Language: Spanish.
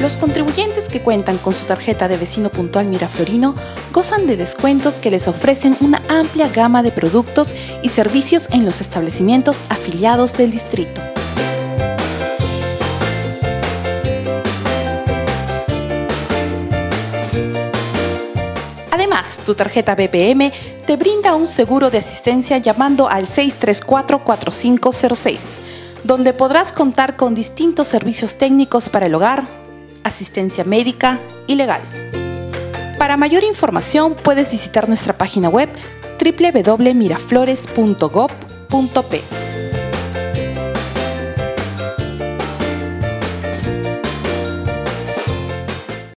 Los contribuyentes que cuentan con su tarjeta de vecino puntual Miraflorino gozan de descuentos que les ofrecen una amplia gama de productos y servicios en los establecimientos afiliados del distrito. Además, tu tarjeta BPM te brinda un seguro de asistencia llamando al 634-4506, donde podrás contar con distintos servicios técnicos para el hogar, asistencia médica y legal. Para mayor información puedes visitar nuestra página web www.miraflores.gov.p.